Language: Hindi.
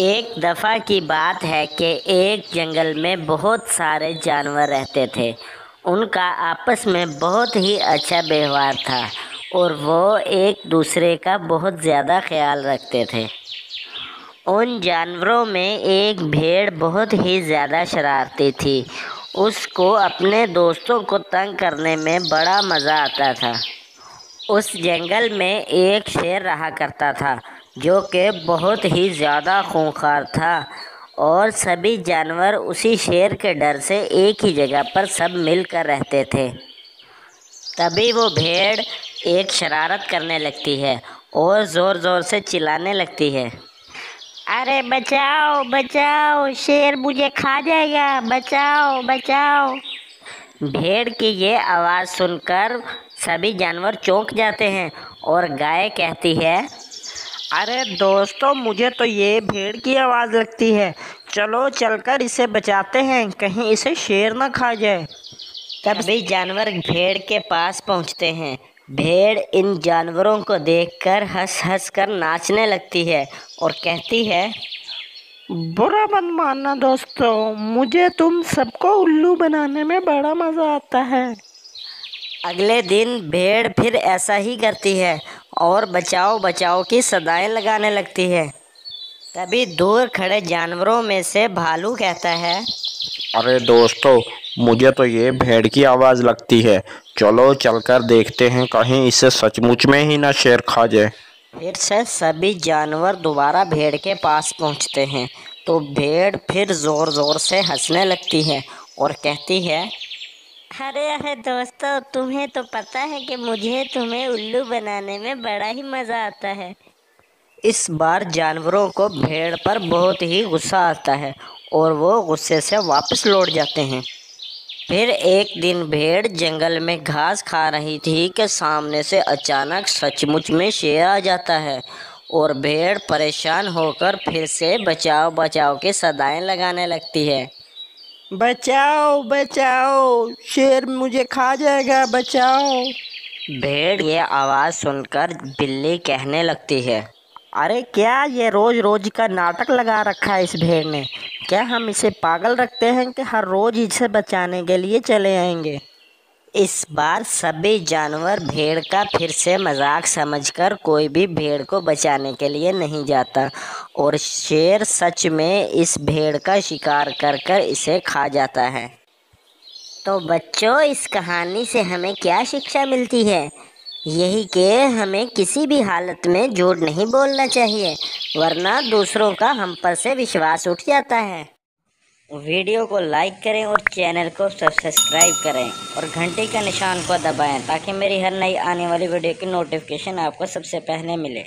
एक दफ़ा की बात है कि एक जंगल में बहुत सारे जानवर रहते थे। उनका आपस में बहुत ही अच्छा व्यवहार था और वो एक दूसरे का बहुत ज़्यादा ख्याल रखते थे। उन जानवरों में एक भेड़ बहुत ही ज़्यादा शरारती थी। उसको अपने दोस्तों को तंग करने में बड़ा मज़ा आता था। उस जंगल में एक शेर रहा करता था। जो कि बहुत ही ज़्यादा खूंखार था और सभी जानवर उसी शेर के डर से एक ही जगह पर सब मिलकर रहते थे। तभी वो भेड़ एक शरारत करने लगती है और ज़ोर ज़ोर से चिल्लाने लगती है। अरे, बचाओ बचाओ, शेर मुझे खा जाएगा, बचाओ बचाओ। भेड़ की ये आवाज़ सुनकर सभी जानवर चौंक जाते हैं और गाय कहती है अरे दोस्तों, मुझे तो ये भेड़ की आवाज़ लगती है। चलो चलकर इसे बचाते हैं, कहीं इसे शेर ना खा जाए। तब तभी जानवर भेड़ के पास पहुँचते हैं। भेड़ इन जानवरों को देखकर हंस हंस कर नाचने लगती है और कहती है, बुरा मत मानना दोस्तों, मुझे तुम सबको उल्लू बनाने में बड़ा मज़ा आता है। अगले दिन भेड़ फिर ऐसा ही करती है और बचाओ बचाओ की सदाएँ लगाने लगती है। तभी दूर खड़े जानवरों में से भालू कहता है अरे दोस्तों मुझे तो ये भेड़ की आवाज़ लगती है। चलो चलकर देखते हैं कहीं इसे सचमुच में ही ना शेर खा जाए। फिर से सभी जानवर दोबारा भेड़ के पास पहुँचते हैं। तो भेड़ फिर ज़ोर ज़ोर से हंसने लगती है और कहती है अरे अरे दोस्तों, तुम्हें तो पता है कि मुझे तुम्हें उल्लू बनाने में बड़ा ही मज़ा आता है। इस बार जानवरों को भेड़ पर बहुत ही गुस्सा आता है और वो गुस्से से वापस लौट जाते हैं। फिर एक दिन भेड़ जंगल में घास खा रही थी कि सामने से अचानक सचमुच में शेर आ जाता है और भेड़ परेशान होकर फिर से बचाव बचाओ के सदाएँ लगाने लगती है। बचाओ बचाओ, शेर मुझे खा जाएगा, बचाओ। भेड़ ये आवाज़ सुनकर बिल्ली कहने लगती है, अरे क्या ये रोज़ रोज़ का नाटक लगा रखा है इस भेड़ ने? क्या हम इसे पागल रखते हैं कि हर रोज़ इसे बचाने के लिए चले आएँगे? इस बार सभी जानवर भेड़ का फिर से मज़ाक समझकर कोई भी भेड़ को बचाने के लिए नहीं जाता। और शेर सच में इस भेड़ का शिकार कर कर इसे खा जाता है। तो बच्चों, इस कहानी से हमें क्या शिक्षा मिलती है? यही कि हमें किसी भी हालत में झूठ नहीं बोलना चाहिए, वरना दूसरों का हम पर से विश्वास उठ जाता है। वीडियो को लाइक करें और चैनल को सब्सक्राइब करें और घंटी के निशान को दबाएँ ताकि मेरी हर नई आने वाली वीडियो की नोटिफिकेशन आपको सबसे पहले मिले।